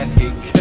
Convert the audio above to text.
and he